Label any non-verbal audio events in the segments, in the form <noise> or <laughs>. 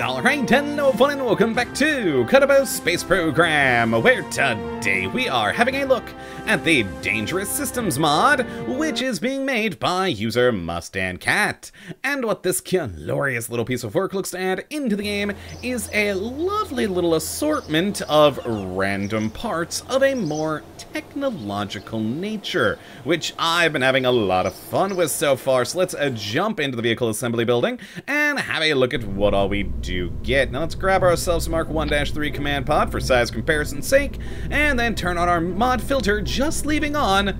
Alright, hello fun and welcome back to Kottabos Space Program, where today we are having a look at the DanGerous Systems mod, which is being made by user Mustang Cat. And what this glorious little piece of work looks to add into the game is a lovely little assortment of random parts of a more technological nature, which I've been having a lot of fun with so far. So let's uh, jump into the vehicle assembly building and have a look at what all we do get. Now let's grab ourselves a Mark 1-3 command pod for size comparison's sake, and then turn on our mod filter, just leaving on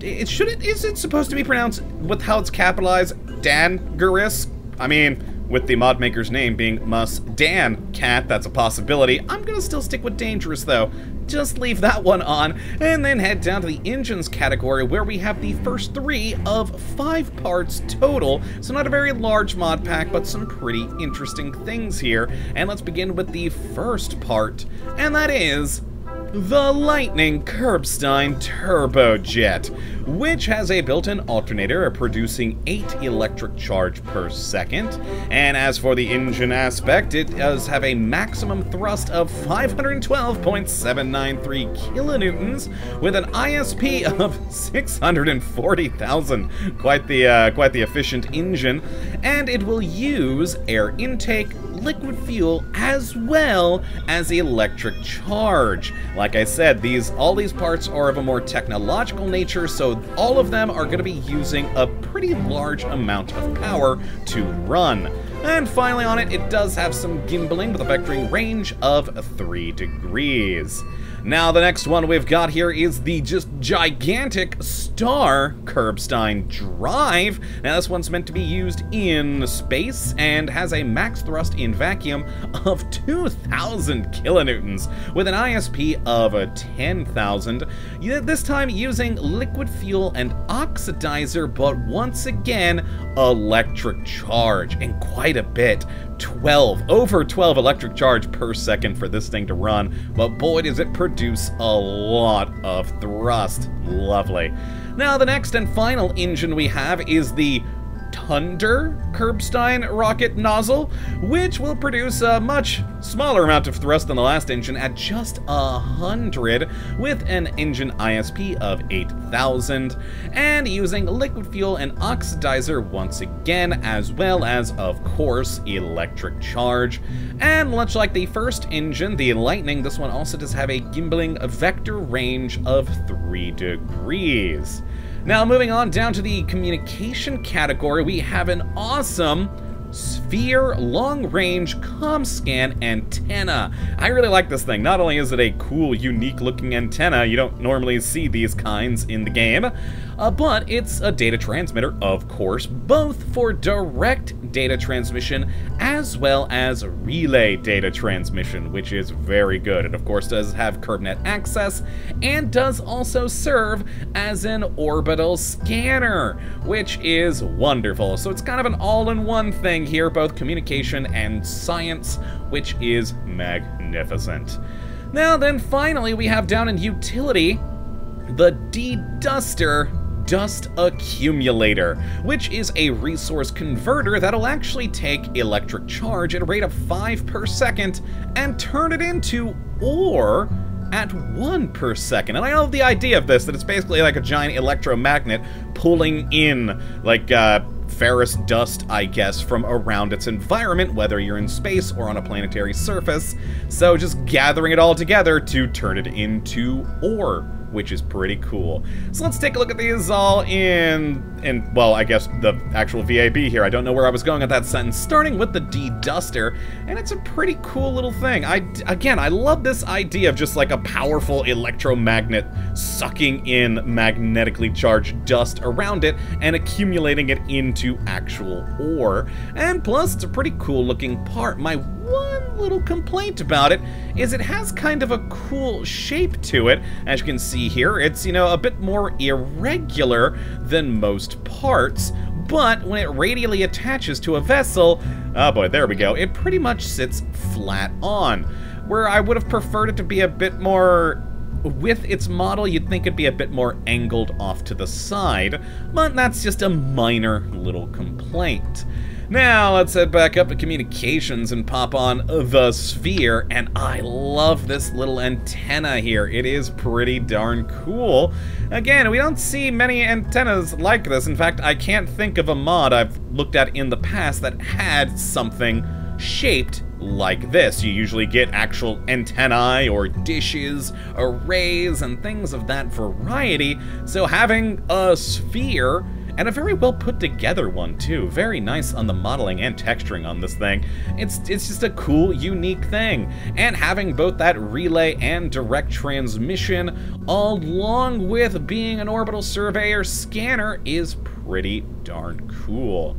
it should it is it supposed to be pronounced with how it's capitalized Dan Garis? I mean, with the mod maker's name being Mus Dan Cat, that's a possibility. I'm gonna still stick with Dangerous though. Just leave that one on, and then head down to the engines category where we have the first three of five parts total. So not a very large mod pack, but some pretty interesting things here. And let's begin with the first part, and that is the Lightning Kerbstein Turbojet, which has a built-in alternator producing 8 electric charge per second. And as for the engine aspect, it does have a maximum thrust of 512.793 kilonewtons with an ISP of 640,000. Quite the uh, quite the efficient engine, and it will use air intake, liquid fuel, as well as electric charge. Like I said, these all these parts are of a more technological nature, so all of them are going to be using a pretty large amount of power to run. And finally on it, it does have some gimbaling with a vectoring range of 3 degrees. Now, the next one we've got here is the just gigantic Star Kerbstein Drive. Now, this one's meant to be used in space and has a max thrust in vacuum of 2,000 kilonewtons with an ISP of 10,000. This time using liquid fuel and oxidizer, but once again, electric charge, and quite a bit. 12, over 12 electric charge per second for this thing to run, but boy does it produce a lot of thrust. Lovely. Now the next and final engine we have is the Thunder Kerbstein rocket nozzle, which will produce a much smaller amount of thrust than the last engine at just a hundred, with an engine ISP of 8,000, and using liquid fuel and oxidizer once again, as well as, of course, electric charge. And much like the first engine, the Lightning, this one also does have a gimbaling vector range of 3 degrees. Now, moving on down to the communication category, we have an awesome Sphere Long Range ComScan Antenna. I really like this thing. Not only is it a cool, unique looking antenna, you don't normally see these kinds in the game, uh, but it's a data transmitter, of course, both for direct data transmission as well as relay data transmission, which is very good. It, of course, does have KerbNet access and does also serve as an orbital scanner, which is wonderful. So it's kind of an all in one thing here, both communication and science, which is magnificent. Now, then, finally, we have down in utility the D-Duster dust accumulator, which is a resource converter that'll actually take electric charge at a rate of 5 per second and turn it into ore at 1 per second. And I love the idea of this, that it's basically like a giant electromagnet pulling in, like, uh, ferrous dust, I guess, from around its environment, whether you're in space or on a planetary surface. So just gathering it all together to turn it into ore which is pretty cool. So let's take a look at these all in, in well, I guess the actual VAB here. I don't know where I was going at that sentence. Starting with the D-Duster, and it's a pretty cool little thing. I, again, I love this idea of just like a powerful electromagnet sucking in magnetically charged dust around it and accumulating it into actual ore. And plus, it's a pretty cool looking part. My one little complaint about it is it has kind of a cool shape to it. As you can see here, it's, you know, a bit more irregular than most parts, but when it radially attaches to a vessel, oh boy, there we go, it pretty much sits flat on. Where I would have preferred it to be a bit more with its model, you'd think it'd be a bit more angled off to the side, but that's just a minor little complaint. Now, let's head back up to communications and pop on the sphere. And I love this little antenna here. It is pretty darn cool. Again, we don't see many antennas like this. In fact, I can't think of a mod I've looked at in the past that had something shaped like this. You usually get actual antennae or dishes, arrays, and things of that variety. So having a sphere and a very well put together one too. Very nice on the modeling and texturing on this thing. It's it's just a cool, unique thing. And having both that relay and direct transmission, along with being an orbital surveyor scanner, is pretty darn cool.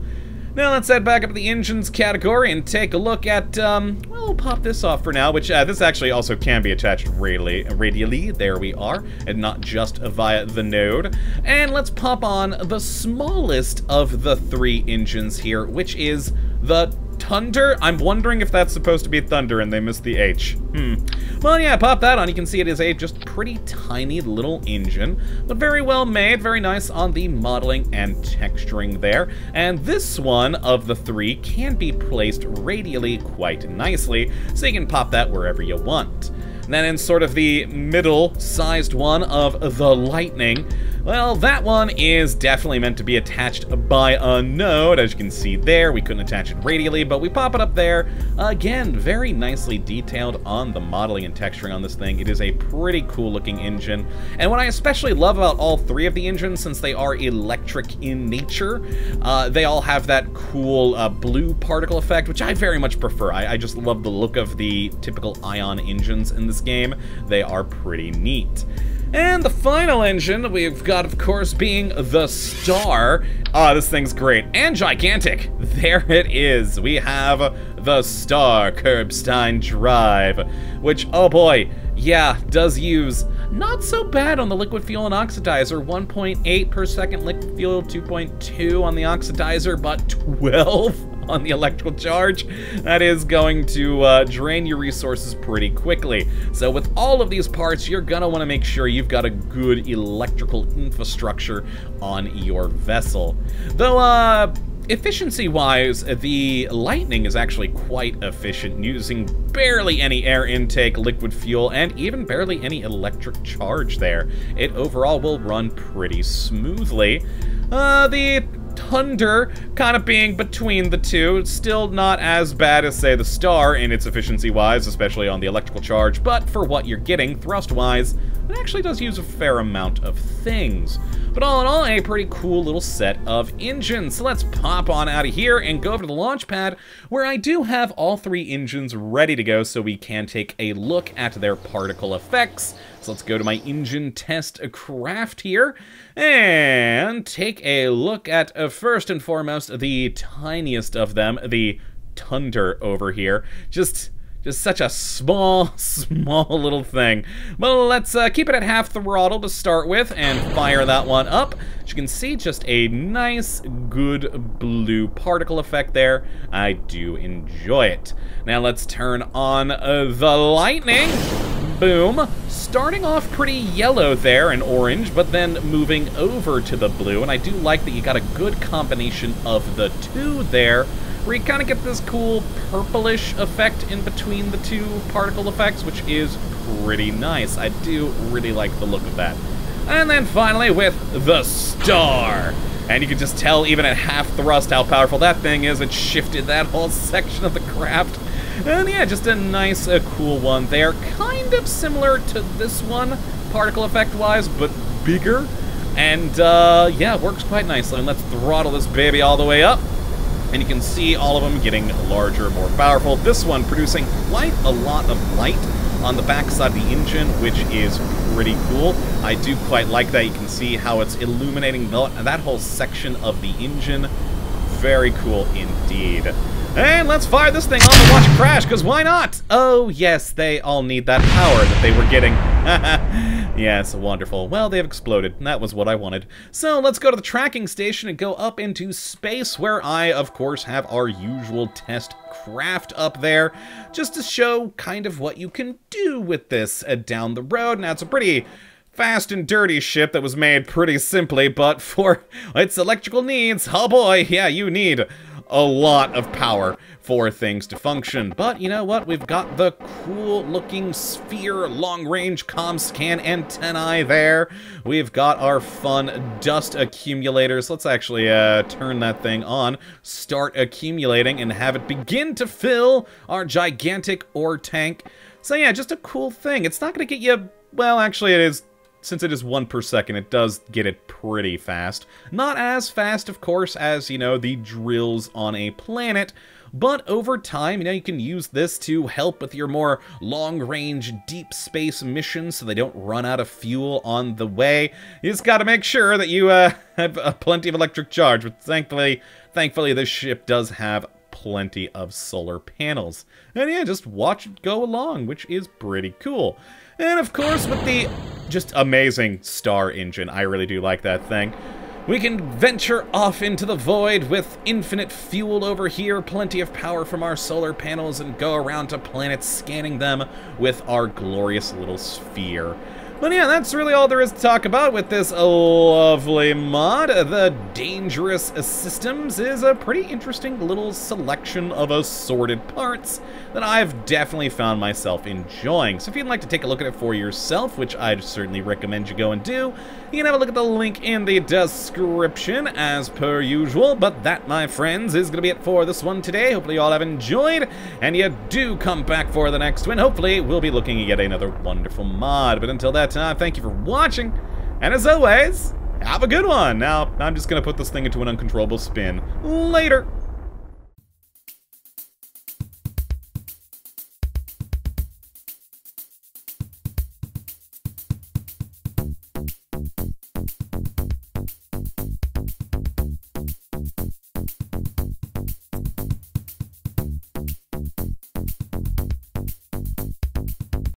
Now let's head back up to the engines category and take a look at, um, well, we'll pop this off for now, which uh, this actually also can be attached radially, radially, there we are, and not just via the node. And let's pop on the smallest of the three engines here, which is the Tunder? I'm wondering if that's supposed to be Thunder and they missed the H. Hmm. Well, yeah, pop that on. You can see it is a just pretty tiny little engine, but very well made, very nice on the modeling and texturing there. And this one of the three can be placed radially quite nicely, so you can pop that wherever you want. And then in sort of the middle-sized one of the Lightning, well, that one is definitely meant to be attached by a node. As you can see there, we couldn't attach it radially, but we pop it up there. Again, very nicely detailed on the modeling and texturing on this thing. It is a pretty cool looking engine. And what I especially love about all three of the engines, since they are electric in nature, uh, they all have that cool uh, blue particle effect, which I very much prefer. I, I just love the look of the typical ion engines in this game. They are pretty neat. And the final engine we've got, of course, being the Star. Ah, this thing's great. And gigantic. There it is. We have the Star Kerbstein Drive, which, oh boy, yeah, does use not so bad on the liquid fuel and oxidizer. 1.8 per second liquid fuel, 2.2 on the oxidizer, but 12 <laughs> on the electrical charge, that is going to uh, drain your resources pretty quickly. So with all of these parts, you're gonna wanna make sure you've got a good electrical infrastructure on your vessel. Though, uh, Efficiency-wise, the Lightning is actually quite efficient, using barely any air intake, liquid fuel, and even barely any electric charge there. It overall will run pretty smoothly. Uh, the Thunder kind of being between the two. Still not as bad as, say, the Star in its efficiency-wise, especially on the electrical charge, but for what you're getting, thrust-wise, it actually does use a fair amount of things. But all in all, a pretty cool little set of engines. So let's pop on out of here and go over to the launch pad, where I do have all three engines ready to go so we can take a look at their particle effects. So let's go to my engine test craft here and take a look at, uh, first and foremost, the tiniest of them, the Thunder over here. Just just such a small, <laughs> small little thing. Well, let's uh, keep it at half throttle to start with and fire that one up. As you can see, just a nice, good blue particle effect there. I do enjoy it. Now let's turn on uh, the lightning. Boom. Starting off pretty yellow there and orange, but then moving over to the blue. And I do like that you got a good combination of the two there where you kind of get this cool purplish effect in between the two particle effects, which is pretty nice. I do really like the look of that. And then finally with the star. And you can just tell even at half thrust how powerful that thing is. It shifted that whole <laughs> section of the craft. And yeah, just a nice, uh, cool one there. Kind of similar to this one, particle effect-wise, but bigger. And uh, yeah, works quite nicely. And let's throttle this baby all the way up and you can see all of them getting larger, more powerful. This one producing quite a lot of light on the backside of the engine, which is pretty cool. I do quite like that. You can see how it's illuminating that whole section of the engine. Very cool indeed. And let's fire this thing on and watch it crash, because why not? Oh, yes, they all need that power that they were getting. <laughs> yes, wonderful. Well, they've exploded. That was what I wanted. So let's go to the tracking station and go up into space, where I, of course, have our usual test craft up there, just to show kind of what you can do with this uh, down the road. Now, it's a pretty fast and dirty ship that was made pretty simply, but for <laughs> its electrical needs, oh boy, yeah, you need a lot of power for things to function. But you know what? We've got the cool looking sphere long range com scan antennae there. We've got our fun dust accumulators. Let's actually uh, turn that thing on, start accumulating, and have it begin to fill our gigantic ore tank. So yeah, just a cool thing. It's not going to get you... Well, actually it is since it is one per second, it does get it pretty fast. Not as fast, of course, as, you know, the drills on a planet, but over time, you know, you can use this to help with your more long-range deep space missions so they don't run out of fuel on the way. You just gotta make sure that you uh, <laughs> have plenty of electric charge, but thankfully, thankfully this ship does have plenty of solar panels. And yeah, just watch it go along, which is pretty cool. And of course, with the just amazing star engine, I really do like that thing. We can venture off into the void with infinite fuel over here, plenty of power from our solar panels, and go around to planets scanning them with our glorious little sphere. But yeah, that's really all there is to talk about with this lovely mod. The DanGerous Systems is a pretty interesting little selection of assorted parts that I've definitely found myself enjoying. So if you'd like to take a look at it for yourself, which I'd certainly recommend you go and do, you can have a look at the link in the description as per usual. But that, my friends, is going to be it for this one today. Hopefully you all have enjoyed, and you do come back for the next one. Hopefully we'll be looking at yet another wonderful mod. But until that time, thank you for watching, and as always, have a good one. Now, I'm just going to put this thing into an uncontrollable spin. Later.